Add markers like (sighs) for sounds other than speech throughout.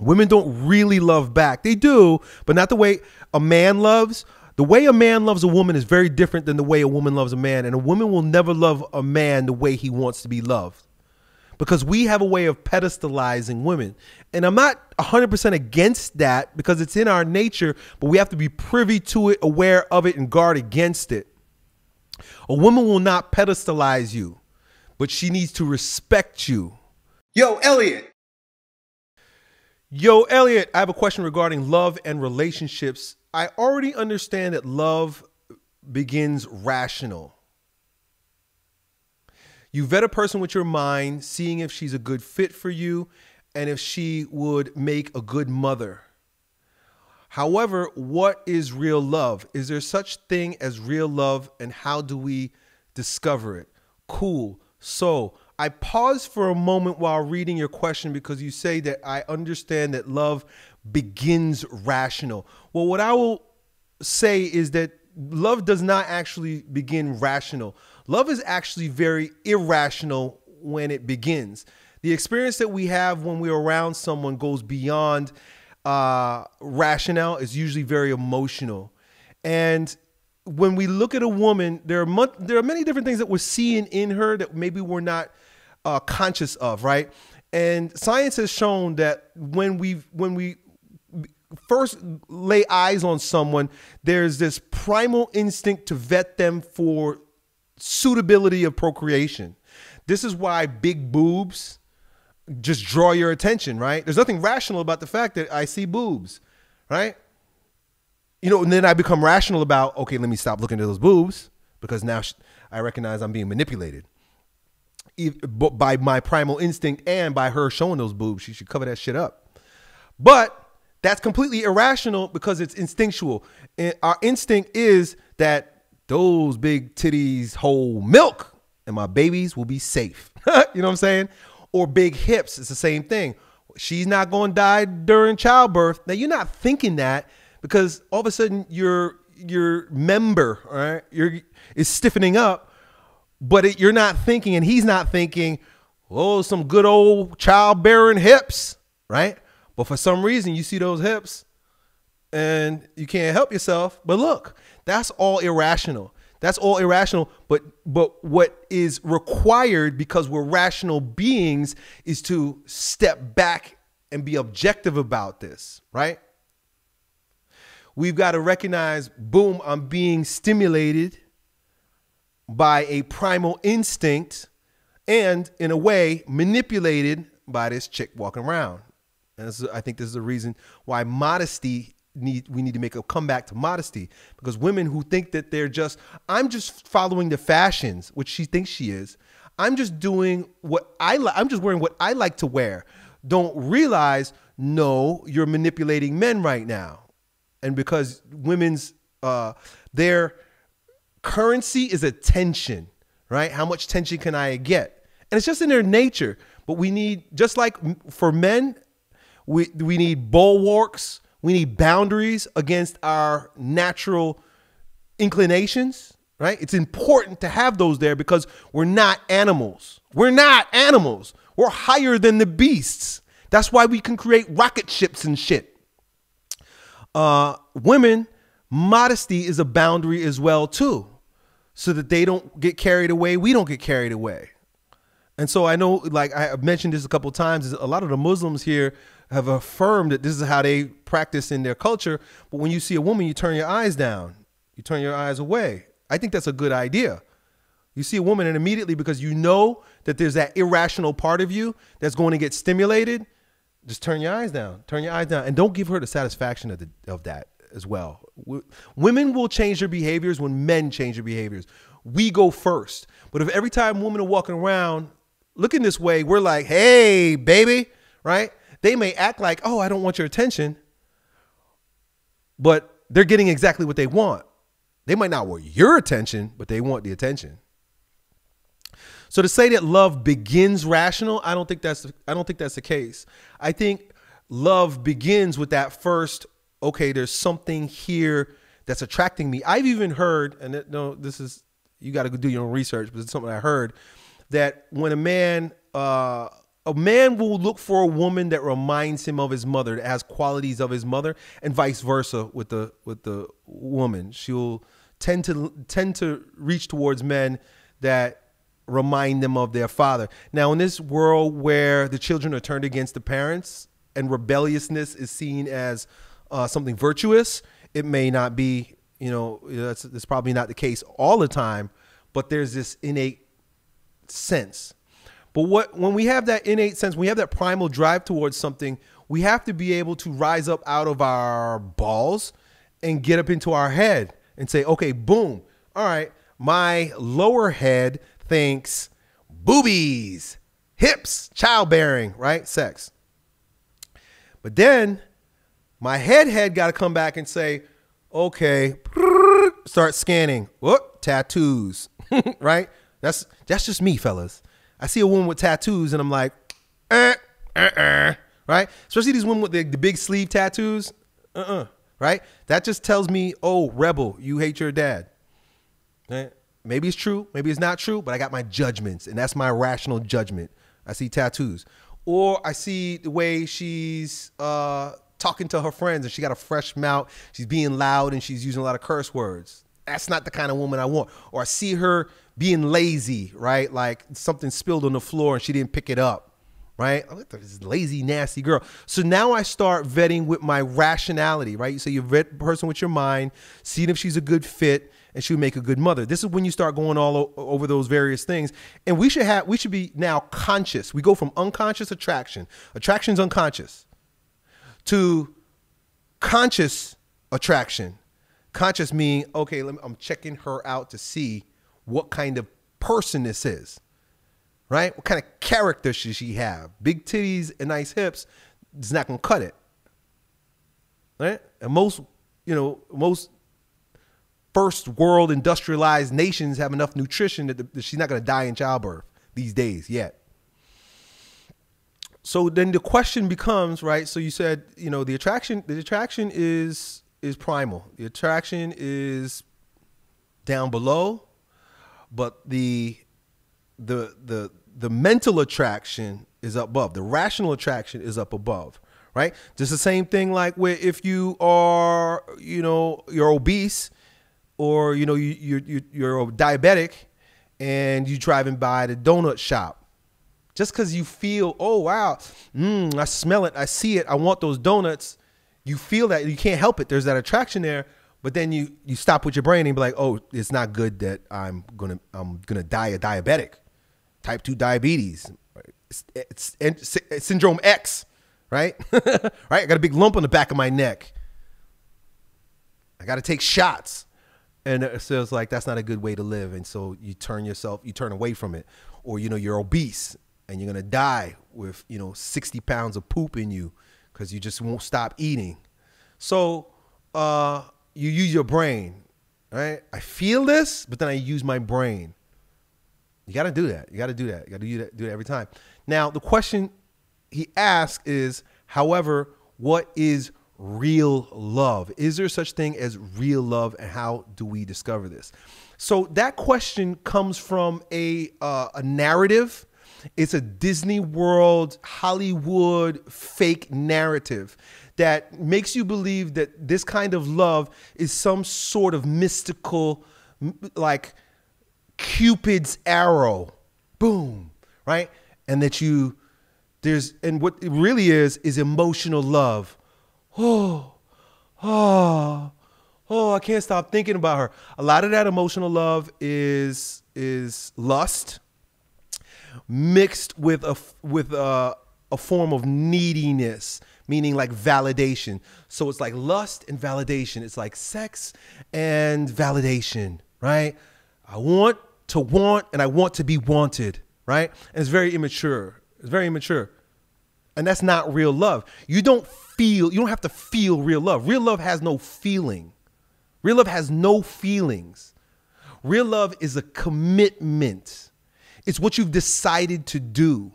Women don't really love back. They do, but not the way a man loves. The way a man loves a woman is very different than the way a woman loves a man. And a woman will never love a man the way he wants to be loved. Because we have a way of pedestalizing women. And I'm not 100% against that because it's in our nature, but we have to be privy to it, aware of it, and guard against it. A woman will not pedestalize you, but she needs to respect you. Yo, Elliott. Yo, Elliott, I have a question regarding love and relationships. I already understand that love begins rational. You vet a person with your mind, seeing if she's a good fit for you and if she would make a good mother. However, what is real love? Is there such thing as real love and how do we discover it? Cool. So, I paused for a moment while reading your question because you say that I understand that love begins rational. Well, what I will say is that love does not actually begin rational. Love is actually very irrational when it begins. The experience that we have when we're around someone goes beyond uh, rationale, it's usually very emotional. And when we look at a woman, there are there are many different things that we're seeing in her that maybe we're not uh, conscious of, right? And science has shown that when we when we first lay eyes on someone, there's this primal instinct to vet them for suitability of procreation. This is why big boobs just draw your attention, right? There's nothing rational about the fact that I see boobs, right? You know, and then I become rational about, okay, let me stop looking at those boobs because now I recognize I'm being manipulated by my primal instinct and by her showing those boobs. She should cover that shit up. But that's completely irrational because it's instinctual. And our instinct is that those big titties hold milk and my babies will be safe. (laughs) you know what I'm saying? Or big hips. It's the same thing. She's not going to die during childbirth. Now you're not thinking that because all of a sudden your your member, right, you're is stiffening up but it, you're not thinking, and he's not thinking, oh, some good old childbearing hips, right? But for some reason, you see those hips and you can't help yourself. But look, that's all irrational. That's all irrational. But but what is required because we're rational beings is to step back and be objective about this, right? We've got to recognize, boom, I'm being stimulated by a primal instinct and, in a way, manipulated by this chick walking around. And is, I think this is the reason why modesty need we need to make a comeback to modesty because women who think that they're just I'm just following the fashions, which she thinks she is. I'm just doing what I like. I'm just wearing what I like to wear. Don't realize no, you're manipulating men right now, and because women's uh, their currency is attention, right? How much tension can I get? And it's just in their nature. But we need, just like for men, we, we need bulwarks, we need boundaries against our natural inclinations, right? It's important to have those there because we're not animals. We're not animals. We're higher than the beasts. That's why we can create rocket ships and shit. Uh, women, modesty is a boundary as well too so that they don't get carried away we don't get carried away. And so i know like I've mentioned this a couple times is a lot of the muslims here have affirmed that this is how they practice in their culture. But when you see a woman you turn your eyes down. You turn your eyes away. I think that's a good idea. You see a woman and immediately because you know that there's that irrational part of you that's going to get stimulated just turn your eyes down turn your eyes down and don't give her the satisfaction of, the, of that as well. women will change their behaviors when men change their behaviors. We go first. But if every time women are walking around looking this way, we're like, hey, baby, right? They may act like, oh, I don't want your attention, but they're getting exactly what they want. They might not want your attention, but they want the attention. So to say that love begins rational, I don't think that's I don't think that's the case. I think love begins with that first okay, there's something here that's attracting me. I've even heard, and it, no, this is you got to do your own research, but it's something I heard that when a man uh, a man will look for a woman that reminds him of his mother, that has qualities of his mother, and vice versa with the with the woman. She'll tend to tend to reach towards men that remind them of their father. Now, in this world where the children are turned against the parents and rebelliousness is seen as uh, something virtuous, it may not be. You know, that's, that's probably not the case all the time, but there's this innate sense but what when we have that innate sense, we have that primal drive towards something, we have to be able to rise up out of our balls and get up into our head and say, okay, boom. All right, my lower head thinks boobies, hips, childbearing, right? Sex. But then my head head got to come back and say, okay, (laughs) start scanning. What? Tattoos, (laughs) right? That's that's just me, fellas. I see a woman with tattoos and I'm like, eh, eh, eh, right? Especially these women with the, the big sleeve tattoos. Uh-uh, right? That just tells me, oh, rebel, you hate your dad. Eh? Maybe it's true, maybe it's not true, but I got my judgments, and that's my rational judgment. I see tattoos. Or I see the way she's uh, talking to her friends and she got a fresh mouth. She's being loud and she's using a lot of curse words. That's not the kind of woman I want. Or I see her being lazy, right? Like something spilled on the floor and she didn't pick it up, right? Oh, this lazy, nasty girl. So now I start vetting with my rationality, right? So you vet person with your mind, seeing if she's a good fit and she would make a good mother. This is when you start going all over those various things. And we should have we should be now conscious. We go from unconscious attraction. Attraction's unconscious to conscious attraction. Conscious meaning, okay, let me, I'm checking her out to see what kind of person this is, right? What kind of character should she have? Big titties and nice hips is not gonna cut it, right? And most, you know, most first world industrialized nations have enough nutrition that, the, that she's not gonna die in childbirth these days yet. So then the question becomes, right? So you said, you know, the attraction, the attraction is is primal. The attraction is down below but the the the the mental attraction is up above. The rational attraction is up above, right? Just the same thing like where if you are, you know, you're obese or you know you you you you're diabetic and you're driving by the donut shop. Just because you feel, oh wow, mm, I smell it, I see it, I want those donuts. You feel that you can't help it. There's that attraction there, but then you you stop with your brain and be like, oh, it's not good that I'm gonna I'm gonna die a diabetic, type two diabetes, it's, it's, it's syndrome X, right? (laughs) right? I got a big lump on the back of my neck. I got to take shots, and so it's like that's not a good way to live, and so you turn yourself, you turn away from it, or you know you're obese and you're gonna die with you know 60 pounds of poop in you because you just won't stop eating. So. uh you use your brain, right? I feel this, but then I use my brain. You got to do that. You got to do that. You got to do that, do it every time. Now, the question he asks is, however, what is real love? Is there such thing as real love, and how do we discover this? So that question comes from a uh, a narrative. It's a Disney World, Hollywood fake narrative that makes you believe that this kind of love is some sort of mystical, like Cupid's arrow, boom, right? And that you, there's, and what it really is, is emotional love. Oh, oh, oh, I can't stop thinking about her. A lot of that emotional love is, is lust mixed with a, with a, a form of neediness meaning like validation. So it's like lust and validation. It's like sex and validation, right? I want to want and I want to be wanted, right? And it's very immature. It's very immature. And that's not real love. You don't feel, you don't have to feel real love. Real love has no feeling. Real love has no feelings. Real love is a commitment. It's what you've decided to do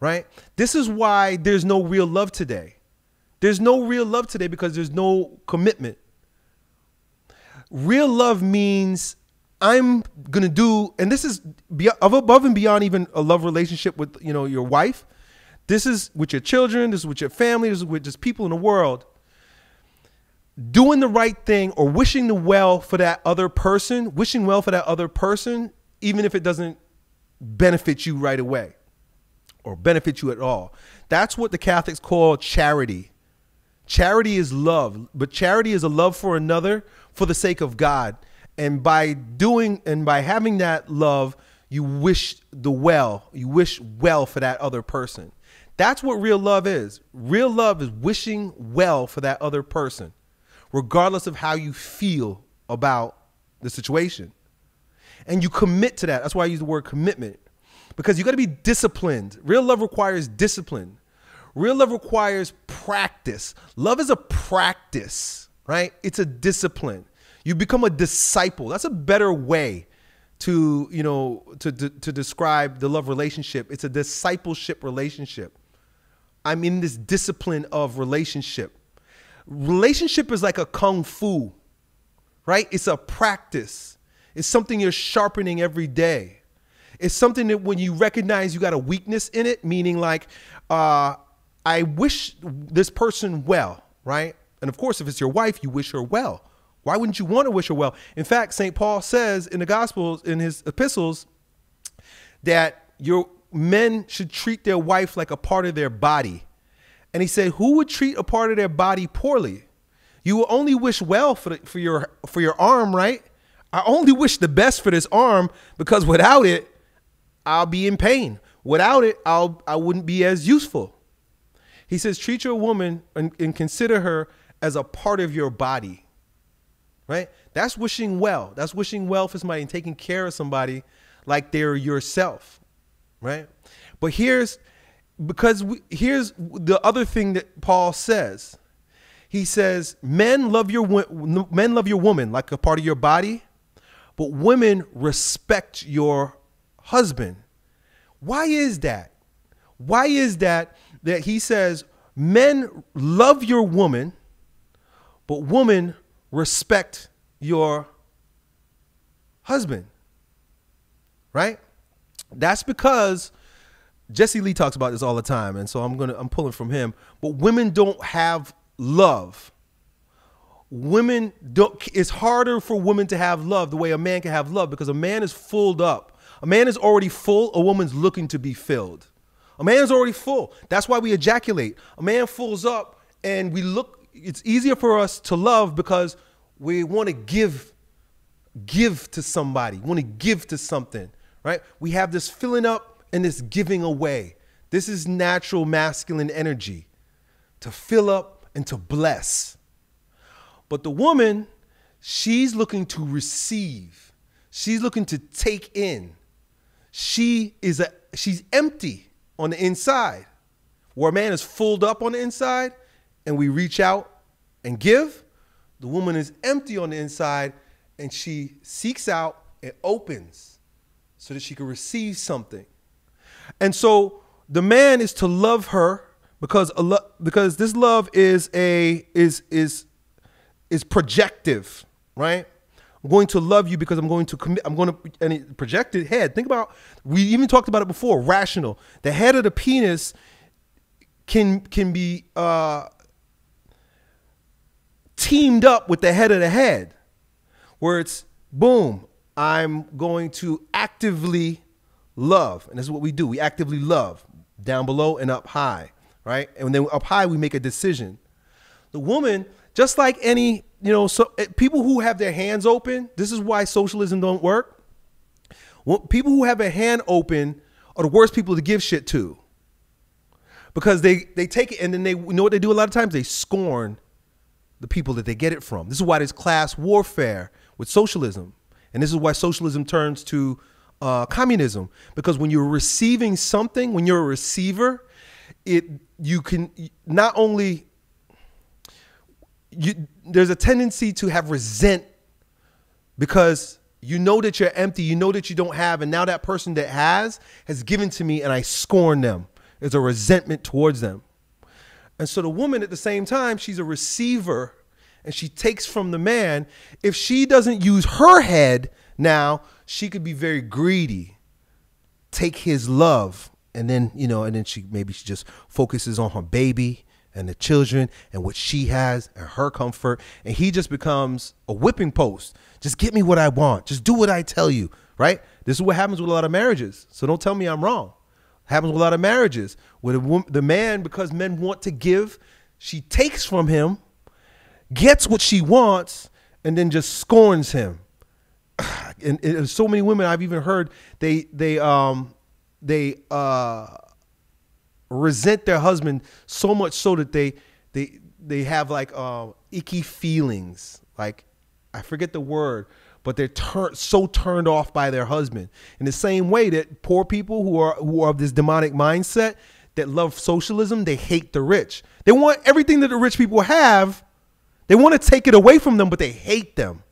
right? This is why there's no real love today. There's no real love today because there's no commitment. Real love means I'm gonna do, and this is above and beyond even a love relationship with you know your wife. this is with your children, this is with your family, this is with just people in the world. Doing the right thing or wishing the well for that other person, wishing well for that other person, even if it doesn't benefit you right away or benefit you at all. That's what the Catholics call charity. Charity is love, but charity is a love for another for the sake of God. And by doing and by having that love, you wish the well, you wish well for that other person. That's what real love is. Real love is wishing well for that other person, regardless of how you feel about the situation. And you commit to that. That's why I use the word commitment because you got to be disciplined. Real love requires discipline. Real love requires practice. Love is a practice, right? It's a discipline. You become a disciple. That's a better way to, you know, to, to, to describe the love relationship. It's a discipleship relationship. I'm in this discipline of relationship. Relationship is like a kung fu, right? It's a practice. It's something you're sharpening every day. It's something that when you recognize you got a weakness in it, meaning like, uh, I wish this person well, right? And of course, if it's your wife, you wish her well. Why wouldn't you want to wish her well? In fact, St. Paul says in the Gospels, in his epistles, that your men should treat their wife like a part of their body. And he said, Who would treat a part of their body poorly? You will only wish well for, the, for, your, for your arm, right? I only wish the best for this arm because without it, I'll be in pain. Without it, I'll, I wouldn't be as useful. He says, treat your woman and, and consider her as a part of your body right? That's wishing well. That's wishing well for somebody and taking care of somebody like they're yourself, right? But here's because we, here's the other thing that Paul says. He says, "Men love your men love your woman like a part of your body, but women respect your husband." Why is that? Why is that that he says men love your woman, but women respect your husband. Right? That's because Jesse Lee talks about this all the time, and so I'm gonna I'm pulling from him. But women don't have love. Women don't. It's harder for women to have love the way a man can have love because a man is filled up. A man is already full. A woman's looking to be filled. A man's already full. That's why we ejaculate. A man fills up, and we look. It's easier for us to love because we want to give give to somebody want to give to something right we have this filling up and this giving away this is natural masculine energy to fill up and to bless but the woman she's looking to receive. She's looking to take in. She is a she's empty on the inside. Where a man is filled up on the inside and we reach out and give the woman is empty on the inside and she seeks out and opens so that she can receive something. And so the man is to love her because a lo- because this love is a is is is projective, right? I'm going to love you because I'm going to commit. I'm going to and projected head. Think about we even talked about it before. Rational. The head of the penis can can be uh, teamed up with the head of the head, where it's boom, I'm going to actively love. And this is what we do we actively love down below and up high, right? And then up high, we make a decision. The woman, just like any, you know, so eh, people who have their hands open, this is why socialism don't work. People who have a hand open are the worst people to give shit to because they they take it and then they you know what they do a lot of times they scorn the people that they get it from. This is why there's class warfare with socialism. And this is why socialism turns to uh, communism. Because when you're receiving something, when you're a receiver, it you can not only you there's a tendency to have resent because you know that you're empty, you know that you don't have, and now that person that has has given to me and I scorn them. There's a resentment towards them. And so the woman at the same time, she's a receiver and she takes from the man. If she doesn't use her head now, she could be very greedy, take his love and then you know, and then she maybe she just focuses on her baby and the children and what she has and her comfort, and he just becomes a whipping post. Just get me what I want. Just do what I tell you. Right? This is what happens with a lot of marriages. So don't tell me I'm wrong. Happens with a lot of marriages where the, woman, the man, because men want to give, she takes from him, gets what she wants, and then just scorns him. (sighs) And, and so many women I've even heard they they um they uh resent their husband so much so that they they they have like uh, icky feelings. Like I forget the word but they're tur- so turned off by their husband. In the same way that poor people who are who are of this demonic mindset that love socialism they hate the rich. They want everything that the rich people have. They want to take it away from them but they hate them.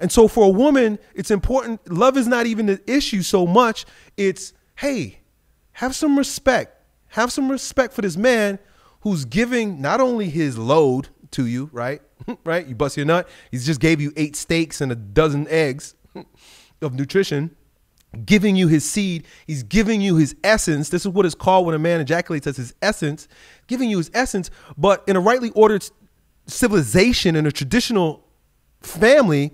And so for a woman it's important love is not even the issue so much it's hey have some respect have some respect for this man who's giving not only his load to you, right? (laughs) right? You bust your nut. He's just gave you eight steaks and a dozen eggs (laughs) of nutrition, giving you his seed. He's giving you his essence. This is what is called when a man ejaculates as his essence, giving you his essence. But in a rightly ordered civilization, in a traditional family,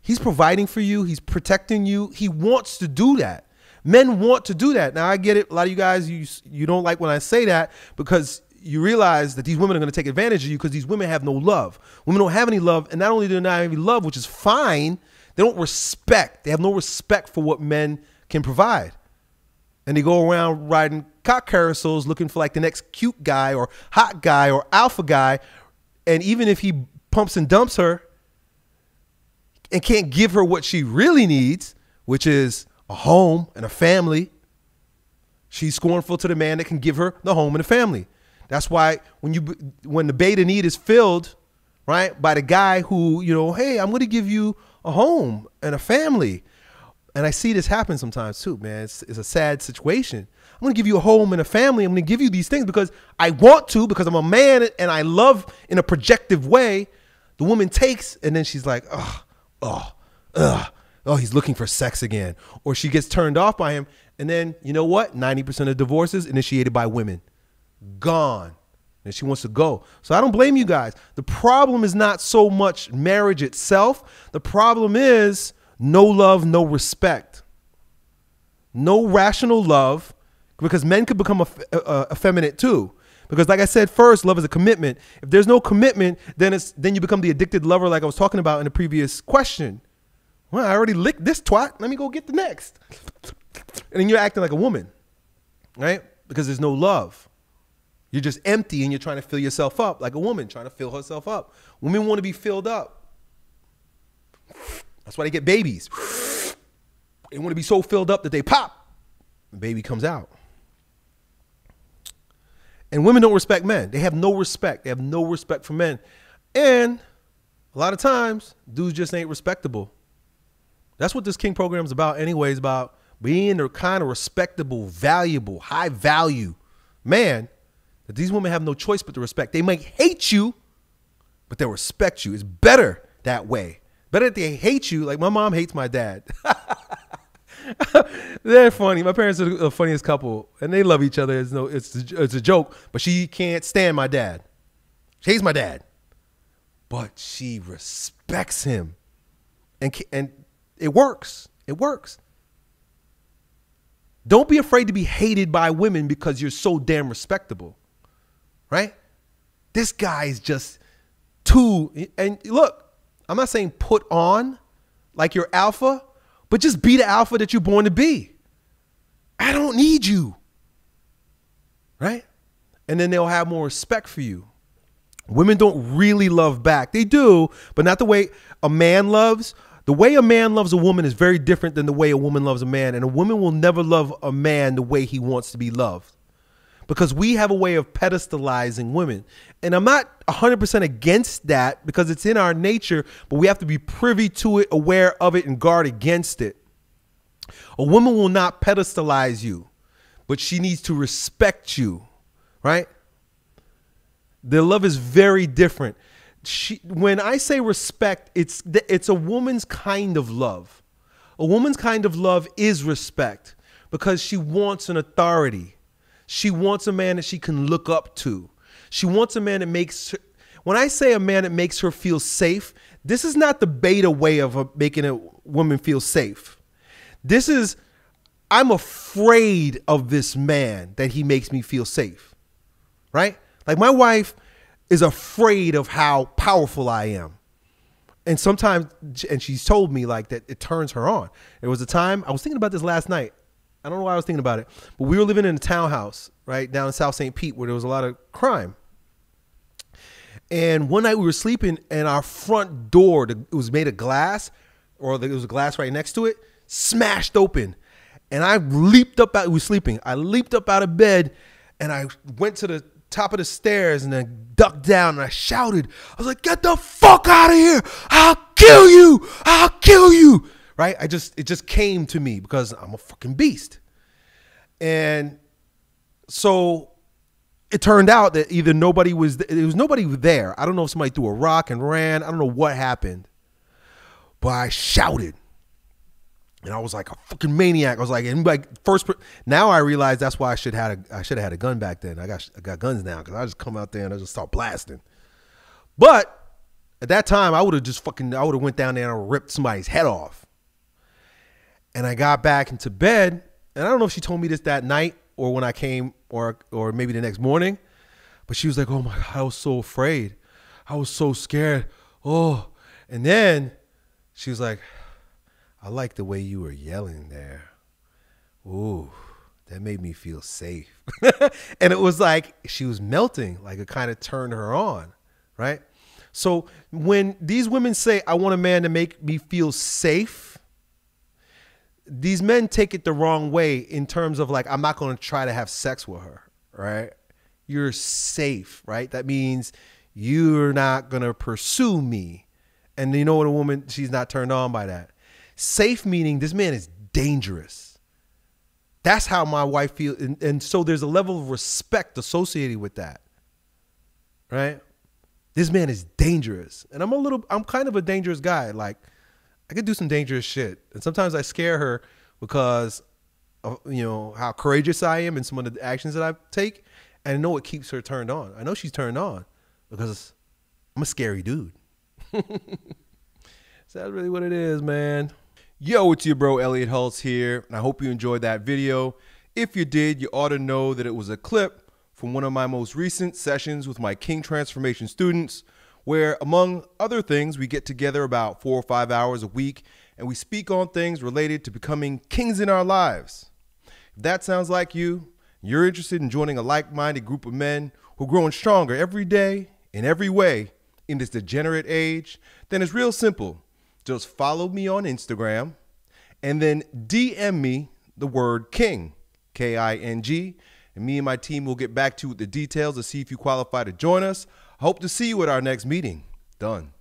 he's providing for you, he's protecting you. He wants to do that. Men want to do that. Now I get it. A lot of you guys, you you don't like when I say that because you realize that these women are going to take advantage of you because these women have no love. Women don't have any love, and not only do they not have any love, which is fine, they don't respect. They have no respect for what men can provide, and they go around riding cock carousels looking for like the next cute guy or hot guy or alpha guy, and even if he pumps and dumps her and can't give her what she really needs, which is a home and a family. She's scornful to the man that can give her the home and the family. That's why when you when the beta need is filled, right, by the guy who you know, hey, I'm going to give you a home and a family, and I see this happen sometimes too, man. It's, it's a sad situation. I'm going to give you a home and a family. I'm going to give you these things because I want to, because I'm a man and I love in a projective way. The woman takes, and then she's like, oh, oh, ugh oh, he's looking for sex again. Or she gets turned off by him. And then, you know what? 90% of divorces initiated by women. Gone. And she wants to go. So I don't blame you guys. The problem is not so much marriage itself. The problem is no love, no respect. No rational love, because men could become uh, uh, effeminate too. Because like I said first, love is a commitment. If there's no commitment, then it's then you become the addicted lover like I was talking about in the previous question. Well, I already licked this twat. Let me go get the next. And then you're acting like a woman, right? Because there's no love. You're just empty and you're trying to fill yourself up like a woman trying to fill herself up. Women want to be filled up. That's why they get babies. They want to be so filled up that they pop. The baby comes out. And women don't respect men. They have no respect. They have no respect for men. And a lot of times, dudes just ain't respectable. That's what this King program is about, anyways, about being a kind of respectable, valuable, high value man that these women have no choice but to respect. They might hate you, but they'll respect you. It's better that way. Better that they hate you. Like my mom hates my dad. (laughs) They're funny. My parents are the funniest couple, and they love each other. It's no, it's it's a joke. But she can't stand my dad. She hates my dad, but she respects him, and and it works. It works. Don't be afraid to be hated by women because you're so damn respectable. Right? This guy is just too and look, I'm not saying put on like you're alpha, but just be the alpha that you're born to be. I don't need you. Right? And then they'll have more respect for you. Women don't really love back. They do, but not the way a man loves the way a man loves a woman is very different than the way a woman loves a man. And a woman will never love a man the way he wants to be loved. Because we have a way of pedestalizing women. And I'm not 100% against that because it's in our nature, but we have to be privy to it, aware of it, and guard against it. A woman will not pedestalize you, but she needs to respect you, right? Their love is very different she when I say respect, it's it's a woman's kind of love. A woman's kind of love is respect Because she wants an authority. She wants a man that she can look up to. She wants a man that makes her, when I say a man that makes her feel safe, this is not the beta way of making a woman feel safe. This is, I'm afraid of this man that he makes me feel safe, right? Like my wife is afraid of how powerful I am. And sometimes, and she's told me like that it turns her on. There was a time, I was thinking about this last night. I don't know why I was thinking about it, but we were living in a townhouse, right, down in South St. Pete where there was a lot of crime. And one night we were sleeping, and our front door, it was made of glass, or there was a glass right next to it, smashed open. And I leaped up out, we were sleeping. I leaped up out of bed and I went to the top of the stairs and then ducked down and I shouted. I was like, get the fuck out of here. I'll kill you. I'll kill you. Right? I just, it just came to me because I'm a fucking beast. And so it turned out that either nobody was there was nobody there. I don't know if somebody threw a rock and ran. I don't know what happened. But I shouted. And I was like a fucking maniac. I was like, and like first. Now I realize that's why I should had a I should have had a gun back then. I got I got guns now because I just come out there and I just start blasting. But at that time, I would have just fucking I would have went down there and ripped somebody's head off. And I got back into bed, and I don't know if she told me this that night or when I came or or maybe the next morning. But she was like, "Oh my god, I was so afraid. I was so scared." Oh, and then she was like, "I like the way you were yelling there. Ooh, that made me feel safe." (laughs) and it was like she was melting, like it kind of turned her on, right? So when these women say, "I want a man to make me feel safe," these men take it the wrong way in terms of like I'm not going to try to have sex with her, right? You're safe, right? That means you're not going to pursue me. And you know what a woman she's not turned on by that. Safe meaning this man is dangerous. That's how my wife feels and, and so there's a level of respect associated with that. Right? This man is dangerous. And I'm a little I'm kind of a dangerous guy like I could do some dangerous shit. And sometimes I scare her because of, you know, how courageous I am and some of the actions that I take. And I know it keeps her turned on. I know she's turned on because I'm a scary dude. so (laughs) that's really what it is, man. Yo, it's your bro Elliott Hulse here, and I hope you enjoyed that video. If you did, you ought to know that it was a clip from one of my most recent sessions with my King Transformation students where, among other things, we get together about four or five hours a week and we speak on things related to becoming kings in our lives. If that sounds like you, you're interested in joining a like minded group of men who are growing stronger every day in every way in this degenerate age, then it's real simple. Just follow me on Instagram and then DM me the word king, K I N G, and me and my team will get back to you with the details to see if you qualify to join us. Hope to see you at our next meeting. Done.